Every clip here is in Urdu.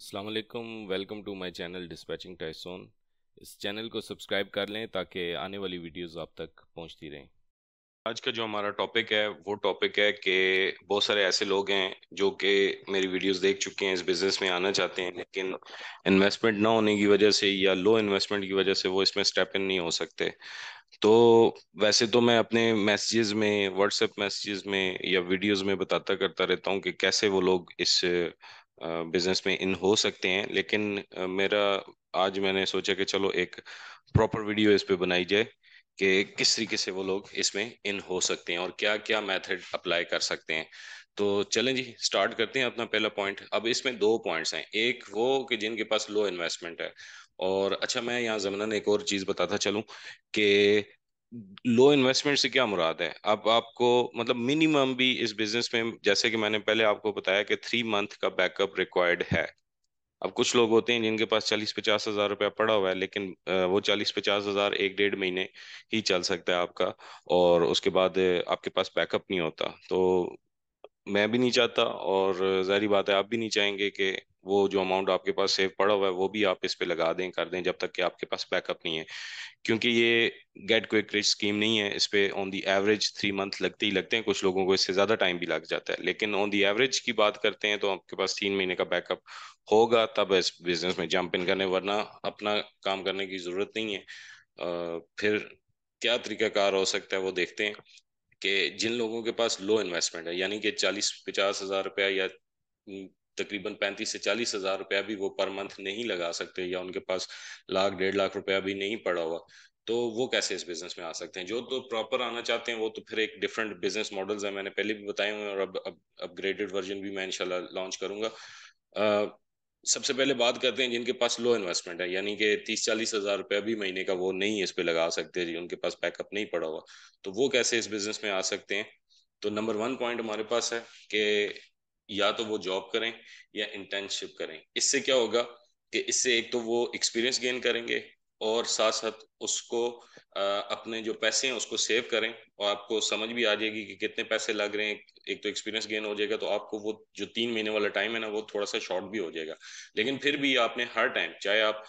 السلام علیکم welcome to my channel dispatching Tyson us channel کو سبسکرائب کر لیں تاکہ آنے والی ویڈیوز آپ تک پہنچتی رہیں۔ آج کا جو ہمارا ٹاپک ہے، وہ ٹاپک ہے کہ بہت سارے ایسے لوگ ہیں جو کہ میری ویڈیوز دیکھ چکے ہیں، اس بزنس میں آنا چاہتے ہیں، لیکن انویسٹمنٹ نہ ہونے کی وجہ سے یا لو انویسٹمنٹ کی وجہ سے وہ اس میں سٹیپ ان نہیں ہو سکتے۔ تو ویسے تو میں اپنے میسیجز میں واٹس ایپ میسیجز میں یا ویڈیوز میں بتاتا کرتا رہتا ہوں کہ کیسے وہ لوگ اس بزنس میں ان ہو سکتے ہیں، لیکن میرا آج میں نے سوچا کہ چلو ایک پراپر ویڈیو اس پہ بنائی جائے کہ کس طریقے سے وہ لوگ اس میں ان ہو سکتے ہیں اور کیا کیا میتھڈ اپلائی کر سکتے ہیں۔ تو چلیں جی سٹارٹ کرتے ہیں اپنا پہلا پوائنٹ اب اس میں دو پوائنٹس ہیں۔ ایک وہ کہ جن کے پاس لو انویسٹمنٹ ہے۔ اور اچھا میں یہاں زمانہ ایک اور چیز بتاتا چلوں کہ لو انویسٹمنٹ سے کیا مراد ہے اب آپ کو مطلب منیمم بھی اس بزنس میں جیسے کہ میں نے پہلے آپ کو بتایا کہ تھری منتھ کا بیک اپ ریکوائرڈ ہے۔ اب کچھ لوگ ہوتے ہیں جن کے پاس چالیس پچاس ہزار روپیہ پڑا ہوا ہے، لیکن وہ چالیس پچاس ہزار ایک ڈیڑھ مہینے ہی چل سکتا ہے آپ کا اور اس کے بعد آپ کے پاس بیک اپ نہیں ہوتا۔ تو میں بھی نہیں چاہتا اور ظاہری بات ہے آپ بھی نہیں چاہیں گے کہ وہ جو اماؤنٹ آپ کے پاس سیو پڑا ہوا ہے، وہ بھی آپ اس پہ لگا دیں، کر دیں جب تک کہ آپ کے پاس بیک اپ نہیں ہے۔ کیونکہ یہ گیٹ کوئک رچ اسکیم نہیں ہے، اس پہ on the average three month لگتے ہی لگتے ہیں۔ کچھ لوگوں کو اس سے زیادہ ٹائم بھی لگ جاتا ہے۔ لیکن آن دی ایوریج کی بات کرتے ہیں تو آپ کے پاس تین مہینے کا بیک اپ ہوگا، تب اس بزنس میں جمپ ان کرنے، ورنہ اپنا کام کرنے کی ضرورت نہیں ہے۔ پھر کیا طریقہ کار ہو سکتا ہے وہ دیکھتے ہیں کہ جن لوگوں کے پاس لو انویسٹمنٹ ہے یعنی کہ چالیس پچاس ہزار روپیہ یا تقریباً پینتیس سے چالیس ہزار روپیہ بھی وہ پر منتھ نہیں لگا سکتے یا ان کے پاس لاکھ ڈیڑھ لاکھ روپیہ بھی نہیں پڑا ہوا، تو وہ کیسے اس بزنس میں آ سکتے ہیں؟ جو تو پراپر آنا چاہتے ہیں، وہ تو پھر ایک ڈفرینٹ بزنس ماڈلز ہیں، میں نے پہلے بھی بتائے ہوئے اور اب اپ گریڈڈ ورژن بھی میں انشاءاللہ لانچ کروں گا۔ سب سے پہلے بات کرتے ہیں جن کے پاس لو انویسٹمنٹ ہے یعنی کہ تیس چالیس ہزار روپیہ بھی مہینے کا وہ نہیں اس پہ لگا سکتے جی ان کے پاس بیک اپ نہیں پڑا ہوا۔ تو وہ کیسے اس بزنس میں آ سکتے ہیں؟ تو نمبر ون پوائنٹ ہمارے پاس ہے کہ یا تو وہ جاب کریں یا انٹرنشپ کریں۔ اس سے کیا ہوگا کہ اس سے ایک تو وہ ایکسپیرینس گین کریں گے اور ساتھ ساتھ اس کو اپنے جو پیسے ہیں اس کو سیو کریں اور آپ کو سمجھ بھی آ جائے گی کہ کتنے پیسے لگ رہے ہیں۔ ایک تو ایکسپیرینس گین ہو جائے گا تو آپ کو وہ جو تین مہینے والا ٹائم ہے نا، وہ تھوڑا سا شارٹ بھی ہو جائے گا۔ لیکن پھر بھی آپ نے ہر ٹائم چاہے آپ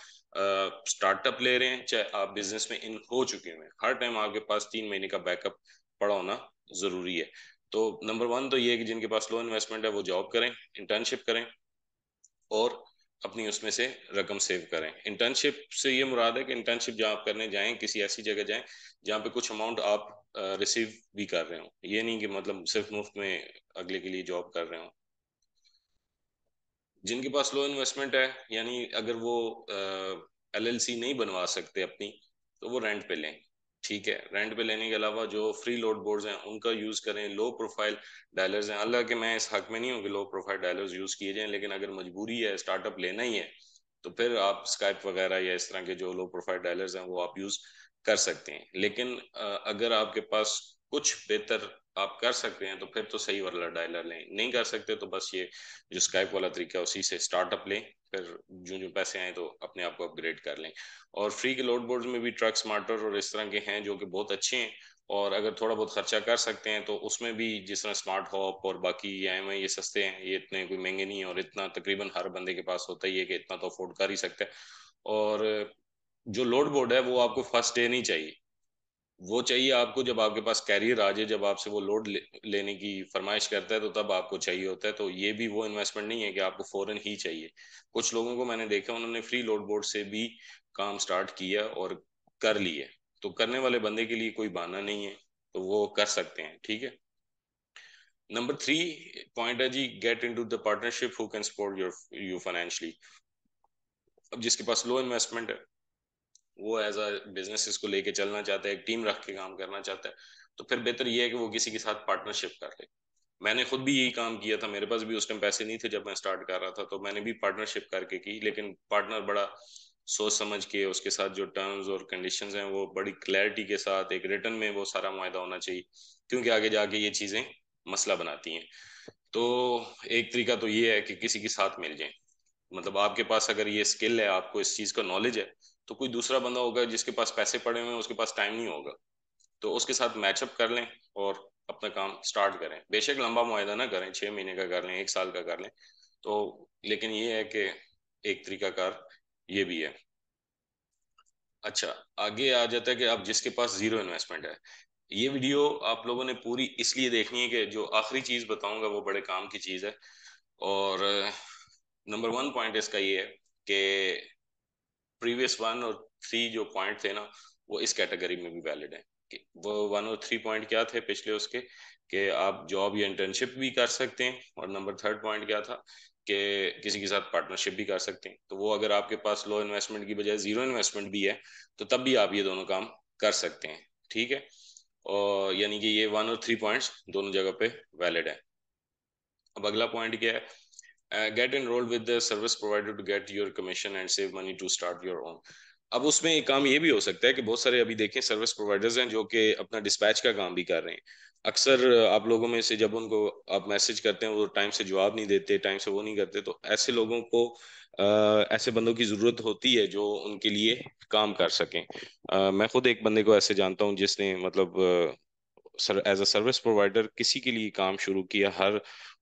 اسٹارٹ اپ لے رہے ہیں، چاہے آپ بزنس میں ان ہو چکے ہیں، ہر ٹائم آپ کے پاس تین مہینے کا بیک اپ پڑا ہونا ضروری ہے۔ تو نمبر ون تو یہ کہ جن کے پاس لو انویسٹمنٹ ہے وہ جاب کریں انٹرنشپ کریں اور اپنی اس میں سے رقم سیو کریں۔ انٹرنشپ سے یہ مراد ہے کہ انٹرنشپ جہاں آپ کرنے جائیں، کسی ایسی جگہ جائیں جہاں پہ کچھ اماؤنٹ آپ ریسیو بھی کر رہے ہوں۔ یہ نہیں کہ مطلب صرف مفت میں اگلے کے لیے جاب کر رہے ہوں۔ جن کے پاس لو انویسٹمنٹ ہے یعنی اگر وہ ایل ایل سی نہیں بنوا سکتے اپنی، تو وہ رینٹ پہ لیں۔ ٹھیک ہے، رینٹ پہ لینے کے علاوہ جو فری لوڈ بورڈز ہیں، ان کا یوز کریں لو پروفائل ڈائلرز ہیں۔ اللہ کہ میں اس حق میں نہیں ہوں کہ لو پروفائل ڈائلرز یوز کیے جائیں، لیکن اگر مجبوری ہے اسٹارٹ اپ لینا ہی ہے، تو پھر آپ اسکائپ وغیرہ یا اس طرح کے جو لو پروفائل ڈائلرز ہیں، وہ آپ یوز کر سکتے ہیں۔ لیکن اگر آپ کے پاس کچھ بہتر آپ کر سکتے ہیں تو پھر تو صحیح والا ڈائلر لیں۔ نہیں کر سکتے تو بس یہ جو اسکائپ والا طریقہ اسی سے اسٹارٹ اپ لیں۔ پھر جو جو پیسے آئیں تو اپنے آپ کو اپ گریڈ کر لیں۔ اور فری کے لوڈ بورڈ میں بھی ٹرک سمارٹر اور اس طرح کے ہیں جو کہ بہت اچھے ہیں۔ اور اگر تھوڑا بہت خرچہ کر سکتے ہیں تو اس میں بھی جس طرح اسمارٹ ہاپ اور باقی یہ ایم آئی یہ سستے ہیں۔ یہ اتنے کوئی مہنگے نہیں ہیں اور اتنا تقریباً ہر بندے کے پاس ہوتا ہی ہے کہ اتنا تو افورڈ کر ہی سکتا ہے۔ اور جو لوڈ بورڈ ہے وہ آپ کو فرسٹ ڈے نہیں چاہیے۔ وہ چاہیے آپ کو جب آپ کے پاس کیریئر آ جائے، جب آپ سے وہ لوڈ لینے کی فرمائش کرتا ہے، تو تب آپ کو چاہیے ہوتا ہے۔ تو یہ بھی وہ انویسٹمنٹ نہیں ہے کہ آپ کو فوراً ہی چاہیے۔ کچھ لوگوں کو میں نے دیکھا، انہوں نے فری لوڈ بورڈ سے بھی کام سٹارٹ کیا اور کر لیے۔ تو کرنے والے بندے کے لیے کوئی بہانہ نہیں ہے، تو وہ کر سکتے ہیں، ٹھیک ہے؟ نمبر تھری پوائنٹ ہے جی get into the partnership who can support your you financially اب جس کے پاس لو انویسٹمنٹ ہے وہ ایز اے بزنس اس کو لے کے چلنا چاہتا ہے، ایک ٹیم رکھ کے کام کرنا چاہتا ہے، تو پھر بہتر یہ ہے کہ وہ کسی کے ساتھ پارٹنرشپ کر لے۔ میں نے خود بھی یہی کام کیا تھا، میرے پاس بھی اس ٹائم پیسے نہیں تھے جب میں اسٹارٹ کر رہا تھا، تو میں نے بھی پارٹنرشپ کر کے کی، لیکن پارٹنر بڑا سوچ سمجھ کے اس کے ساتھ جو ٹرمز اور کنڈیشنز ہیں، وہ بڑی کلیئرٹی کے ساتھ، ایک ریٹرن میں وہ سارا معاہدہ ہونا چاہیے۔ کیونکہ آگے جا کے یہ چیزیں مسئلہ بناتی ہیں۔ تو ایک طریقہ تو یہ ہے کہ کسی کے ساتھ مل جائیں۔ مطلب آپ کے پاس اگر یہ اسکل ہے، آپ کو اس چیز کا نالج ہے تو کوئی دوسرا بندہ ہوگا جس کے پاس پیسے پڑے ہوئے ہیں، اس کے پاس ٹائم نہیں ہوگا۔ تو اس کے ساتھ میچ اپ کر لیں اور اپنا کام سٹارٹ کریں۔ بے شک لمبا معاہدہ نہ کریں، چھ مہینے کا کر لیں، ایک سال کا کر لیں۔ تو لیکن یہ ہے کہ ایک طریقہ کار یہ بھی ہے۔ اچھا آگے آ جاتا ہے کہ اب جس کے پاس زیرو انویسٹمنٹ ہے۔ یہ ویڈیو آپ لوگوں نے پوری اس لیے دیکھنی ہے کہ جو آخری چیز بتاؤں گا وہ بڑے کام کی چیز ہے۔ اور نمبر ون پوائنٹ اس کا یہ ہے کہ پریویس ون اور تھری جو پوائنٹ تھے نا، وہ اس کیٹیگری میں بھی ویلڈ ہیں. وہ ون اور تھری پوائنٹ کیا تھے پچھلے اس کے، کہ آپ جاب یا انٹرنشپ بھی کر سکتے ہیں. اور نمبر تھرڈ پوائنٹ کیا تھا، کہ کسی کے ساتھ پارٹنرشپ بھی کر سکتے ہیں. تو وہ اگر آپ کے پاس لو انویسٹمنٹ کی بجائے زیرو انویسٹمنٹ بھی ہے، تو تب بھی آپ یہ دونوں کام کر سکتے ہیں. ٹھیک ہے؟ اور یعنی کہ یہ ون اور تھری پوائنٹس دونوں جگہ پہ ویلڈ ہے اب اگلا پوائنٹ کیا ہے get enrol with service provider to get your commission and save money to start your own اب اس میں ایک کام یہ بھی ہو سکتا ہے کہ بہت سارے ابھی دیکھیں سروس پرووائڈرز ہیں جو کہ اپنا ڈسپیچ کا کام بھی کر رہے ہیں۔ اکثر آپ لوگوں میں سے جب ان کو آپ میسج کرتے ہیں وہ ٹائم سے جواب نہیں دیتے ٹائم سے وہ نہیں کرتے، تو ایسے لوگوں کو uh, ایسے بندوں کی ضرورت ہوتی ہے جو ان کے لیے کام کر سکیں۔ uh, میں خود ایک بندے کو ایسے جانتا ہوں جس نے مطلب uh, as a service provider کسی کے لیے کام شروع کیا، ہر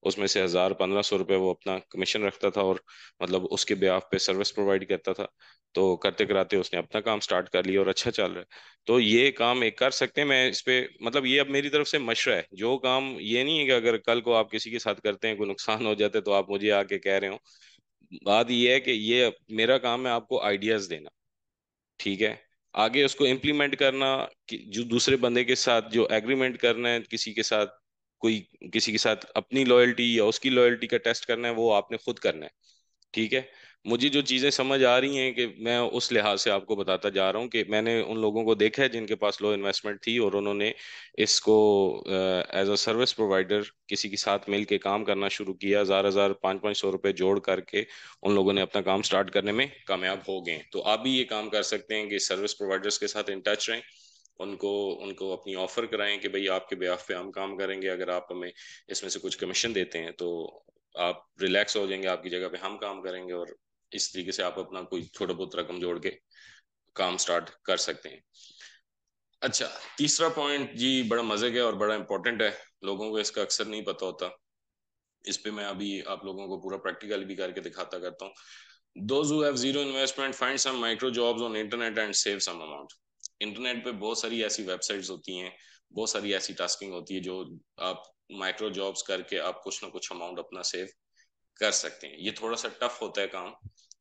اس میں سے ہزار پندرہ سو روپے وہ اپنا کمیشن رکھتا تھا اور مطلب اس کے بیاف پہ سروس پرووائڈ کرتا تھا، تو کرتے کراتے اس نے اپنا کام سٹارٹ کر لیا اور اچھا چل رہا ہے۔ تو یہ کام ایک کر سکتے ہیں، میں اس پہ مطلب یہ اب میری طرف سے مشورہ ہے۔ جو کام یہ نہیں ہے کہ اگر کل کو آپ کسی کے ساتھ کرتے ہیں، کوئی نقصان ہو جاتے تو آپ مجھے آ کے کہہ رہے ہوں۔ بات یہ ہے کہ یہ میرا کام ہے آپ کو آئیڈیاز دینا، ٹھیک ہے؟ آگے اس کو امپلیمنٹ کرنا جو دوسرے بندے کے ساتھ جو ایگریمنٹ کرنا ہے، کسی کے ساتھ کوئی، کسی کے ساتھ اپنی لوئلٹی یا اس کی لائلٹی کا ٹیسٹ کرنا ہے، وہ آپ نے خود کرنا ہے۔ ٹھیک ہے؟ مجھے جو چیزیں سمجھ آ رہی ہیں کہ میں اس لحاظ سے آپ کو بتاتا جا رہا ہوں کہ میں نے ان لوگوں کو دیکھا ہے جن کے پاس لو انویسٹمنٹ تھی اور انہوں نے اس کو ایز اے سروس پرووائڈر کسی کے ساتھ مل کے کام کرنا شروع کیا، ہزار ہزار پانچ پانچ سو روپے جوڑ کر کے ان لوگوں نے اپنا کام سٹارٹ کرنے میں کامیاب ہو گئے تو آپ بھی یہ کام کر سکتے ہیں کہ سروس پرووائڈرس کے ساتھ ان ٹچ رہیں، ان کو ان کو اپنی آفر کرائیں کہ بھئی آپ کے بیاف پہ ہم کام کریں گے، اگر آپ ہمیں اس میں سے کچھ کمیشن دیتے ہیں تو آپ ریلیکس ہو جائیں گے، آپ کی جگہ پہ ہم کام کریں گے اور اس طریقے سے آپ اپنا کوئی چھوٹا بہت رقم جوڑ کے کام سٹارٹ کر سکتے ہیں۔ اچھا تیسرا پوائنٹ جی بڑا مزے کا اور بڑا امپورٹنٹ ہے۔ لوگوں کو اس کا اکثر نہیں پتا ہوتا۔ اس پہ میں ابھی آپ لوگوں کو پورا پریکٹیکل بھی کر کے دکھاتا کرتا ہوں۔ Those who have zero investment find some micro jobs on internet and save some amount internet پہ بہت ساری ایسی ویب سائٹس ہوتی ہیں بہت ساری ایسی ٹاسکنگ ہوتی ہے جو آپ مائکرو جابز کر کے آپ کچھ نہ کچھ اماؤنٹ اپنا سیو کر سکتے ہیں۔ یہ تھوڑا سا ٹف ہوتا ہے کام،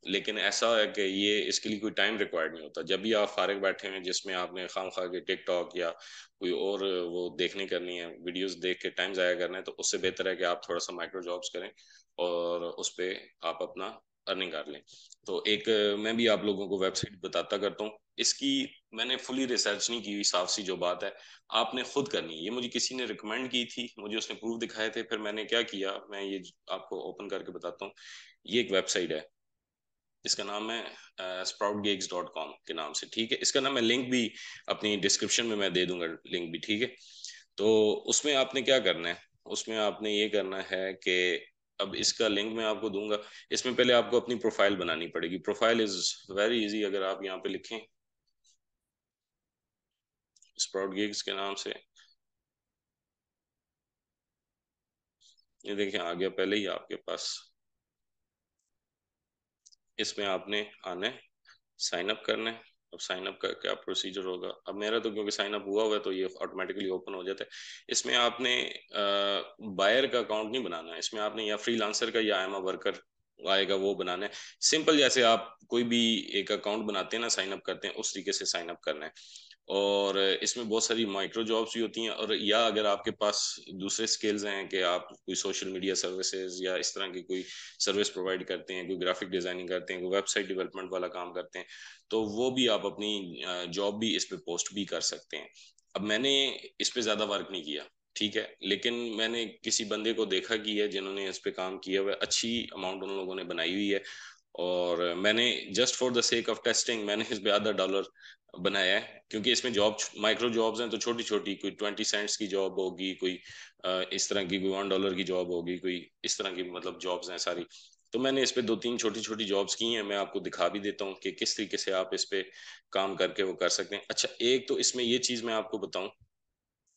لیکن ایسا ہے کہ یہ اس کے لیے کوئی ٹائم ریکوائرڈ نہیں ہوتا۔ جب بھی آپ فارغ بیٹھے ہیں، جس میں آپ نے خام خواہ کے ٹک ٹاک یا کوئی اور وہ دیکھنے کرنی ہے ویڈیوز دیکھ کے ٹائم ضائع کرنا ہے، تو اس سے بہتر ہے کہ آپ تھوڑا سا مائکرو جابس کریں اور اس پہ آپ اپنا ارننگ کر لیں۔ تو ایک میں بھی آپ لوگوں کو ویب سائٹ بتاتا کرتا ہوں۔ اس کی میں نے فلی ریسرچ نہیں کی ہوئی، صاف سی جو بات ہے، آپ نے خود کرنی ہے۔ یہ مجھے کسی نے ریکمینڈ کی تھی، مجھے اس نے پروف دکھائے تھے۔ پھر میں نے کیا کیا؟ میں یہ آپ کو اوپن کر کے بتاتا ہوں۔ یہ ایک ویب سائٹ ہے۔ اس کا نام ہے اسپراؤٹ گیگس ڈاٹ کام کے نام سے، ٹھیک ہے؟ اس کا نام میں لنک بھی اپنی ڈسکرپشن میں میں دے دوں گا لنک بھی، ٹھیک ہے؟ تو اس میں آپ نے کیا کرنا ہے؟ اس میں آپ نے یہ کرنا ہے کہ اب اس کا لنک میں آپ کو دوں گا۔ اس میں پہلے آپ کو اپنی پروفائل بنانی پڑے گی۔ پروفائل از ویری ایزی اگر آپ یہاں پہ لکھیں۔ اسپراؤٹ گیگس کے نام سے۔ یہ دیکھیں آ گیا پہلے ہی آپ کے پاس۔ اس میں آپ نے آنا ہے سائن اپ کرنا ہے اب سائن اپ کا کیا پروسیجر ہوگا؟ اب میرا تو کیونکہ سائن اپ ہوا ہوا ہے تو یہ آٹومیٹکلی اوپن ہو جاتا ہے۔ اس میں آپ نے بائر کا اکاؤنٹ نہیں بنانا ہے۔ اس میں آپ نے یا فری لانسر کا یا ایم اے ورکر آئے گا وہ بنانا ہے۔ سمپل جیسے آپ کوئی بھی ایک اکاؤنٹ بناتے ہیں نا سائن اپ کرتے ہیں، اس طریقے سے سائن اپ کرنا ہے۔ اور اس میں بہت ساری مائکرو جابس بھی ہوتی ہیں اور یا اگر آپ کے پاس دوسرے سکلز ہیں کہ آپ کوئی سوشل میڈیا سروسز یا اس طرح کی کوئی سروس پرووائڈ کرتے ہیں، کوئی گرافک ڈیزائننگ کرتے ہیں، کوئی ویب سائٹ ڈیولپمنٹ والا کام کرتے ہیں، تو وہ بھی آپ اپنی جاب بھی اس پہ پوسٹ بھی کر سکتے ہیں۔ اب میں نے اس پہ زیادہ ورک نہیں کیا، ٹھیک ہے، لیکن میں نے کسی بندے کو دیکھا کی ہے جنہوں نے اس پہ کام کیا ہوا ہے، اچھی اماؤنٹ ان لوگوں نے بنائی ہوئی ہے۔ اور میں نے just for the sake of testing میں نے اس پہ آدھا ڈالر بنایا ہے، کیونکہ اس میں جاب مائکرو جابز ہیں تو چھوٹی چھوٹی، کوئی ٹوینٹی سینٹس کی جاب ہوگی، کوئی اس طرح کی، کوئی ون ڈالر کی جاب ہوگی، کوئی اس طرح کی مطلب جابز ہیں ساری۔ تو میں نے اس پہ دو تین چھوٹی چھوٹی جابز کی ہیں، میں آپ کو دکھا بھی دیتا ہوں کہ کس طریقے سے آپ اس پہ کام کر کے وہ کر سکتے ہیں۔ اچھا ایک تو اس میں یہ چیز میں آپ کو بتاؤں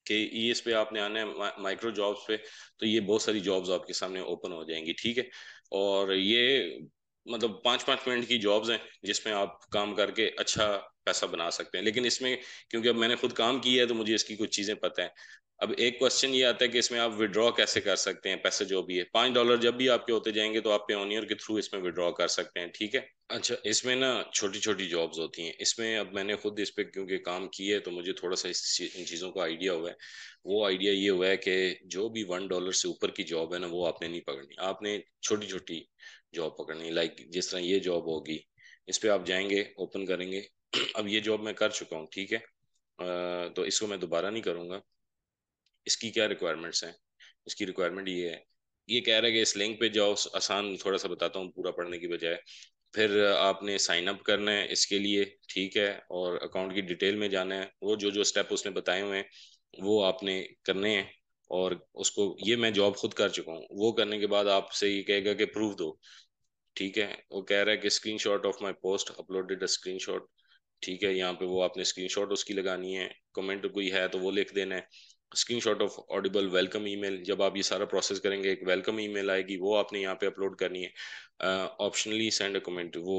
کہ یہ اس پہ آپ نے آنا ہے مائکرو جابز پہ، تو یہ بہت ساری جابز آپ کے سامنے اوپن ہو جائیں گی، ٹھیک ہے؟ اور یہ مطلب پانچ پانچ منٹ کی جابز ہیں جس میں آپ کام کر کے اچھا پیسہ بنا سکتے ہیں۔ لیکن اس میں کیونکہ اب میں نے خود کام کیا ہے تو مجھے اس کی کچھ چیزیں پتہ ہیں۔ اب ایک کوشچن یہ آتا ہے کہ اس میں آپ وڈرا کیسے کر سکتے ہیں پیسے جو بھی ہے۔ پانچ ڈالر جب بھی آپ کے ہوتے جائیں گے تو آپ پیونیئر کے تھرو اس میں وڈرا کر سکتے ہیں، ٹھیک ہے؟ اچھا اس میں نا چھوٹی چھوٹی جابز ہوتی ہیں۔ اس میں اب میں نے خود اس پہ کیونکہ کام کیا ہے تو مجھے تھوڑا سا ان چیزوں کا آئیڈیا ہوا ہے۔ وہ آئیڈیا یہ ہوا ہے کہ جو بھی ون ڈالر سے اوپر کی جاب ہے نا وہ آپ نے نہیں پکڑنی۔ آپ نے چھوٹی چھوٹی جاب پکڑنی لائک جس طرح یہ جاب ہوگی، اس پہ آپ جائیں گے اوپن کریں گے. اب یہ جاب میں کر چکا ہوں، ٹھیک ہے؟ تو اس کو میں دوبارہ نہیں کروں گا. اس کی کیا ریکوائرمنٹس ہیں؟ اس کی ریکوائرمنٹ یہ ہے. یہ کہہ رہا ہے کہ اس لنک پہ جاؤ، آسان تھوڑا سا بتاتا ہوں پورا پڑھنے کی بجائے. پھر آپ نے سائن اپ کرنا ہے اس کے لیے، ٹھیک ہے؟ اور اکاؤنٹ کی ڈیٹیل میں جانا ہے. وہ جو جو اسٹیپ اس نے بتائے ہوئے ہیں، وہ آپ نے کرنے ہیں. اور اس کو یہ میں جاب خود کر چکا ہوں۔ وہ کرنے کے بعد آپ سے یہ کہے گا کہ پروف دو۔ ٹھیک ہے؟ وہ کہہ رہا ہے کہ screenshot of my post uploaded screenshot ٹھیک ہے، یہاں پہ وہ آپ نے اسکرین شاٹ اس کی لگانی ہے۔ کمنٹ کوئی ہے تو وہ لکھ دینا ہے۔ Screenshot of Audible welcome email جب آپ یہ سارا پروسیس کریں گے، ایک ویلکم ای میل آئے گی، وہ آپ نے یہاں پہ اپلوڈ کرنی ہے۔ آپشنلی سینڈ اے کمنٹ وہ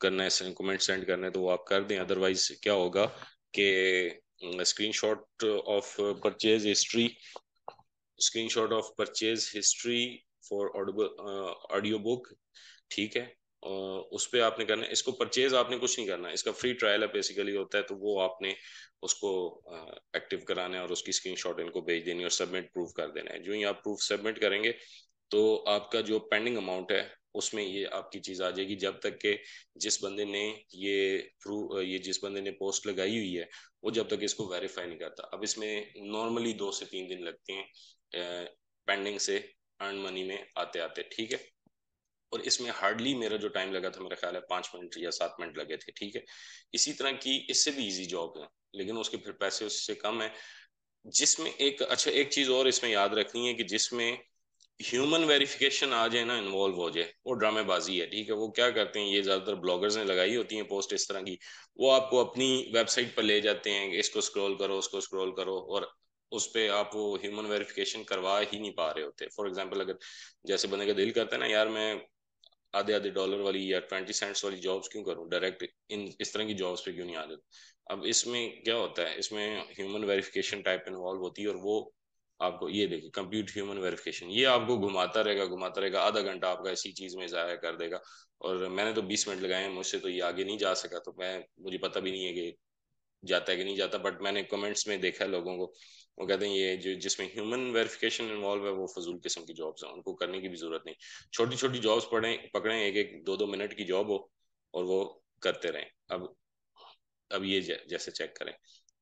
کرنا ہے کمنٹ سینڈ کرنا ہے تو وہ آپ کر دیں۔ ادروائز کیا ہوگا کہ screenshot of purchase history screenshot of purchase history for audiobook, ٹھیک ہے؟ اس پہ آپ نے کرنا ہے اس کو پرچیز آپ نے کچھ نہیں کرنا، اس کا فری ٹرائل ہے بیسیکلی ہوتا ہے، تو وہ آپ نے اس کو ایکٹیو کرانا ہے اور اس کی اسکرین شاٹ ان کو بھیج دینی اور سبمٹ پروف کر دینا ہے۔ جو ہی آپ پروف سبمٹ کریں گے، تو آپ کا جو پینڈنگ اماؤنٹ ہے، اس میں یہ آپ کی چیز آ جائے گی۔ جب تک کہ جس بندے نے یہ پرو یہ جس بندے نے پوسٹ لگائی ہوئی ہے، وہ جب تک اس کو ویریفائی نہیں کرتا۔ اب اس میں نارملی دو سے تین دن لگتے ہیں۔ پینڈنگ سے ارن منی میں آتے آتے، ٹھیک ہے؟ اور اس میں ہارڈلی میرا جو ٹائم لگا تھا، میرا خیال ہے پانچ منٹ یا سات منٹ لگے تھے، ٹھیک ہے؟ اسی طرح کی اس سے بھی ایزی جاب ہے لیکن اس کے پھر پیسے اس سے کم ہیں۔ جس میں ایک اچھا ایک چیز اور اس میں یاد رکھنی ہے کہ جس میں ہیومن ویریفیکیشن آ جائے نا انوالو ہو جائے، وہ ڈرامے بازی ہے، ٹھیک ہے؟ وہ کیا کرتے ہیں، یہ زیادہ تر بلاگرز نے لگائی ہوتی ہیں پوسٹ اس طرح کی، وہ آپ کو اپنی ویب سائٹ پر لے جاتے ہیں، اس کو اسکرول کرو، اس کو اسکرول کرو، اور اس پہ آپ وہ ہیومن ویریفیکیشن کروا ہی نہیں پا رہے ہوتے. فار ایگزامپل اگر جیسے بندے کا دل کرتا ہے نا، یار میں آدھے آدھے ڈالر والی یا ٹوینٹی سینٹس والی جابس کیوں کروں? ڈائریکٹ ان، اس طرح کی جابس پہ کیوں نہیں آ جاتے؟ اب اس میں کیا ہوتا ہے? اس میں ہیومن ویریفیکیشن ٹائپ انوالو ہوتی ہے اور وہ آپ کو یہ دیکھیں کمپیوٹ ہیومن ویریفیکیشن یہ آپ کو گھماتا رہے گا، گھماتا رہے گا، آدھا گھنٹہ آپ کا اسی چیز میں ضائع کر دے گا. اور میں نے تو بیس منٹ لگائے ہیں، مجھ سے تو یہ آگے نہیں جا سکا، تو میں، مجھے پتہ بھی نہیں ہے کہ جاتا ہے کہ نہیں جاتا بٹ میں نے کمنٹس میں دیکھا ہے لوگوں کو، وہ کہتے ہیں یہ جو جس میں ہیومن ویریفیکیشن انوالو ہے، وہ فضول قسم کی جابس ہیں، ان کو کرنے کی بھی ضرورت نہیں۔ چھوٹی چھوٹی جابس پڑھیں، پکڑیں، ایک ایک دو دو منٹ کی جاب ہو اور وہ کرتے رہیں۔ اب اب یہ جیسے چیک کریں۔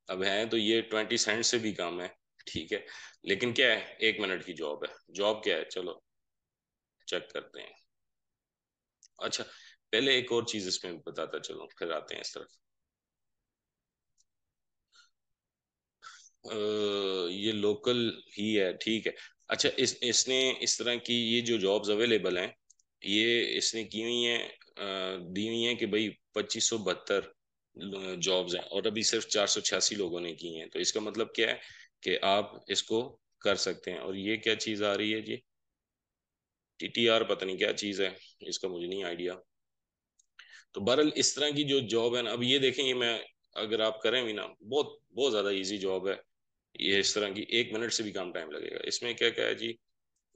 اب ہیں تو یہ ٹوینٹی سینٹ سے بھی کام ہے، ٹھیک ہے۔ لیکن کیا ہے، ایک منٹ کی جاب ہے۔ جاب کیا ہے؟ چلو چیک کرتے ہیں۔ اچھا پہلے ایک اور چیز اس میں بتاتا چلو پھر آتے ہیں اس طرف۔ یہ لوکل ہی ہے، ٹھیک ہے۔ اچھا اس اس نے اس طرح کی یہ جو جابز اویلیبل ہیں، یہ اس نے کی ہوئی ہیں؟ دی ہوئی ہیں کہ بھائی پچیس سو بہتر جابز ہیں۔ اور ابھی صرف چار سو چھیاسی لوگوں نے کی ہیں۔ تو اس کا مطلب کیا ہے کہ آپ اس کو کر سکتے ہیں۔ اور یہ کیا چیز آ رہی ہے جی؟ ٹی ٹی آر پتہ نہیں کیا چیز ہے، اس کا مجھے نہیں آئیڈیا تو بہرحال اس طرح کی جو جاب ہے نا اب یہ دیکھیں، یہ میں اگر آپ کریں بھی نا، بہت بہت زیادہ ایزی جاب ہے۔ یہ اس طرح کی ایک منٹ سے بھی کم ٹائم لگے گا۔ اس میں کیا کیا ہے جی؟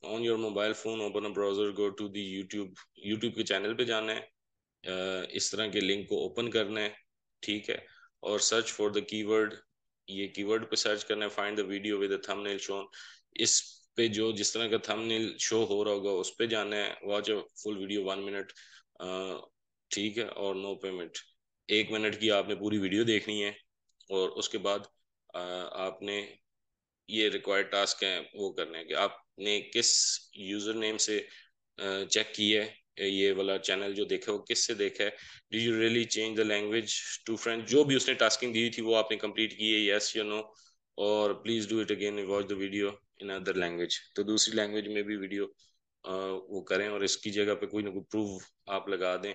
On your mobile phone open browser go to the YouTube YouTube کے چینل پہ جانا ہے۔ اس طرح کے لنک کو اوپن کرنا ہے۔ ٹھیک ہے۔ اور سرچ فار دا کی ورڈ یہ کی ورڈ پہ سرچ کرنا ہے۔ Find the video with thumbnail shown اس پہ جو جس طرح کا تھم نیل شو ہو رہا ہوگا، اس پہ جانا ہے۔ Watch a full video one minute ٹھیک ہے۔ اور نو پیمنٹ ایک منٹ کی آپ نے پوری ویڈیو دیکھنی ہے۔ اور اس کے بعد آپ نے یہ ریکوائرڈ ٹاسک ہیں وہ کرنے ہیں کہ آپ نے کس یوزر نیم سے چیک کی ہے؟ یہ والا چینل جو دیکھا وہ کس سے دیکھا ہے؟ Do you really change the language to friend جو بھی اس نے ٹاسکنگ دی تھی وہ آپ نے کمپلیٹ کی ہے یس یو نو اور please do it again watch the video in other language تو دوسری لینگویج میں بھی ویڈیو وہ کریں اور اس کی جگہ پہ کوئی نہ کوئی پروف آپ لگا دیں۔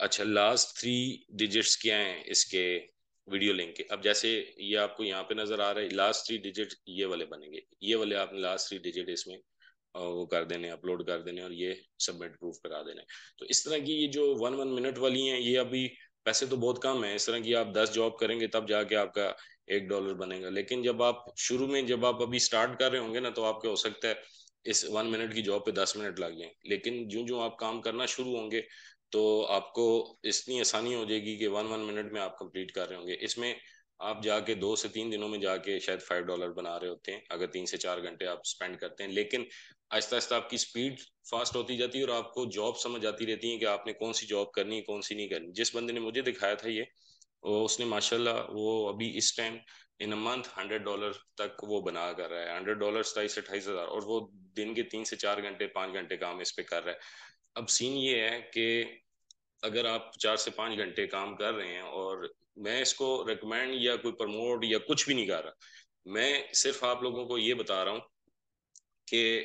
اچھا لاسٹ تھری ڈیجٹس کیا ہیں اس کے؟ ویڈیو لنک کے۔ اب جیسے یہ آپ کو یہاں پہ نظر آ رہا ہے لاسٹ تھری ڈیجٹ یہ والے بنیں گے۔ یہ والے آپ نے لاسٹ تھری ڈیجٹ اس میں وہ کر دینے اپلوڈ کر دینے اور یہ سبمٹ پروف کرا دینے۔ تو اس طرح کی یہ جو ون ون منٹ والی ہیں، یہ ابھی پیسے تو بہت کم ہیں۔ اس طرح کی آپ دس جاب کریں گے، تب جا کے آپ کا ایک ڈالر بنے گا۔ لیکن جب آپ شروع میں، جب آپ ابھی سٹارٹ کر رہے ہوں گے نا، تو آپ کا ہو سکتا ہے اس ون منٹ کی جاب پہ دس منٹ لگ جائیں۔ لیکن جو جو آپ کام کرنا شروع ہوں گے تو آپ کو اتنی آسانی ہو جائے گی کہ ون ون منٹ میں آپ کمپلیٹ کر رہے ہوں گے۔ اس میں آپ جا کے دو سے تین دنوں میں جا کے شاید فائیو ڈالر بنا رہے ہوتے ہیں، اگر تین سے چار گھنٹے آپ اسپینڈ کرتے ہیں۔ لیکن آہستہ آہستہ آپ کی اسپیڈ فاسٹ ہوتی جاتی ہے اور آپ کو جاب سمجھ آتی رہتی ہیں کہ آپ نے کون سی جاب کرنی ہے، کون سی نہیں کرنی۔ جس بندے نے مجھے دکھایا تھا یہ، وہ اس نے ماشاء اللہ وہ ابھی اس time in a month hundred dollar تک وہ بنا کر رہا ہے۔ ہنڈریڈ ڈالر ستائیس اٹھائیس ہزار۔ اور وہ دن کے تین سے چار گھنٹے، پانچ گھنٹے کام اس پہ کر رہا ہے۔ اب سین یہ ہے کہ اگر آپ چار سے پانچ گھنٹے کام کر رہے ہیں اور میں اس کو ریکمینڈ یا کوئی پرموٹ یا کچھ بھی نہیں کر رہا، میں صرف آپ لوگوں کو یہ بتا رہا ہوں کہ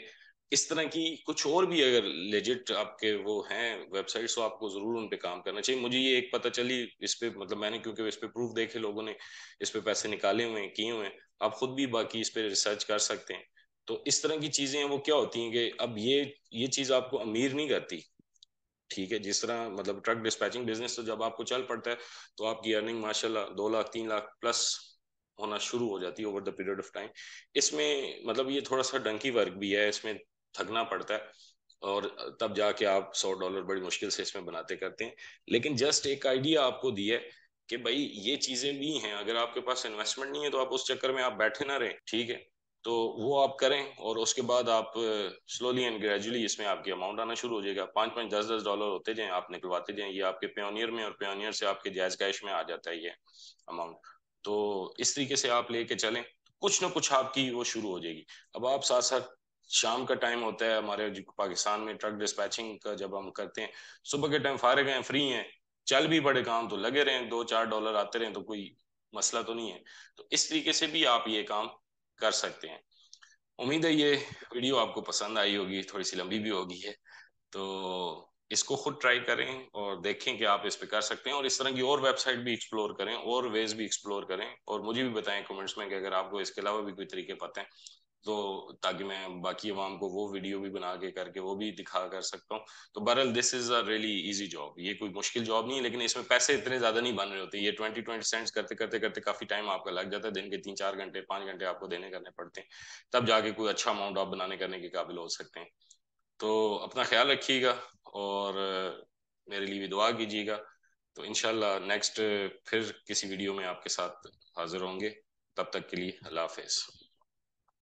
اس طرح کی کچھ اور بھی اگر لیجٹ آپ کے وہ ہیں ویب سائٹس تو آپ کو ضرور ان پہ کام کرنا چاہیے۔ مجھے یہ ایک پتہ چلی اس پہ مطلب میں نے، کیونکہ اس پہ پروف دیکھے لوگوں نے، اس پہ پیسے نکالے ہوئے ہیں، کیے ہوئے ہیں۔ آپ خود بھی باقی اس پہ ریسرچ کر سکتے ہیں۔ تو اس طرح کی چیزیں وہ کیا ہوتی ہیں کہ اب یہ یہ چیز آپ کو امیر نہیں کرتی، ٹھیک ہے، جس طرح مطلب ٹرک ڈسپیچنگ بزنس تو جب آپ کو چل پڑتا ہے تو آپ کی ارننگ ماشاء اللہ دو لاکھ، تین لاکھ پلس ہونا شروع ہو جاتی ہے over the period of time اس میں مطلب یہ تھوڑا سا ڈنکی ورک بھی ہے، اس میں تھکنا پڑتا ہے اور تب جا کے آپ سو ڈالر بڑی مشکل سے اس میں بناتے کرتے ہیں۔ لیکن جسٹ ایک آئیڈیا آپ کو دی ہے کہ بھائی یہ چیزیں بھی ہیں، اگر آپ کے پاس انویسٹمنٹ نہیں ہے تو آپ اس چکر میں آپ بیٹھے نہ رہیں، ٹھیک ہے۔ تو وہ آپ کریں اور اس کے بعد آپ سلولی اینڈ گریجولی اس میں آپ کی اماؤنٹ آنا شروع ہو جائے گا۔ پانچ پانچ دس دس ڈالر ہوتے جائیں، آپ نکلواتے جائیں۔ یہ آپ کے پیونیئر میں اور پیونیئر سے آپ کے جائز کیش میں آ جاتا ہے یہ اماؤنٹ تو اس طریقے سے آپ لے کے چلیں۔ کچھ نہ کچھ آپ کی وہ شروع ہو جائے گی۔ اب آپ ساتھ ساتھ شام کا ٹائم ہوتا ہے، ہمارے پاکستان میں ٹرک ڈسپیچنگ کا جب ہم کرتے ہیں، صبح کے ٹائم فارغ ہیں فری ہیں، چل بھی پڑے کام تو لگے رہیں، دو چار ڈالر آتے رہیں تو کوئی مسئلہ تو نہیں ہے۔ تو اس طریقے سے بھی آپ یہ کام کر سکتے ہیں۔ امید ہے یہ ویڈیو آپ کو پسند آئی ہوگی، تھوڑی سی لمبی بھی ہوگی ہے، تو اس کو خود ٹرائی کریں اور دیکھیں کہ آپ اس پہ کر سکتے ہیں اور اس طرح کی اور ویب سائٹ بھی ایکسپلور کریں اور ویز بھی ایکسپلور کریں اور مجھے بھی بتائیں کمنٹس میں کہ اگر آپ کو اس کے علاوہ بھی کوئی طریقے پتہ ہیں۔ تو تاکہ میں باقی عوام کو وہ ویڈیو بھی بنا کے کر کے وہ بھی دکھا کر سکتا ہوں۔ تو بہرحال this is a really easy job یہ کوئی مشکل جاب نہیں ہے، لیکن اس میں پیسے اتنے زیادہ نہیں بن رہے ہوتے۔ یہ ٹوئنٹی ٹوئنٹی سینٹس کرتے کرتے کرتے کافی ٹائم آپ کا لگ جاتا ہے۔ دن کے تین چار گھنٹے، پانچ گھنٹے آپ کو دینے کرنے پڑتے ہیں۔ تب جا کے کوئی اچھا اماؤنٹ آپ بنانے کرنے کے قابل ہو سکتے ہیں۔ تو اپنا خیال رکھیے گا اور میرے لیے بھی دعا کیجیے گا۔ تو انشاءاللہ نیکسٹ پھر کسی ویڈیو میں آپ کے ساتھ حاضر ہوں گے۔ تب تک کے لیے اللہ حافظ۔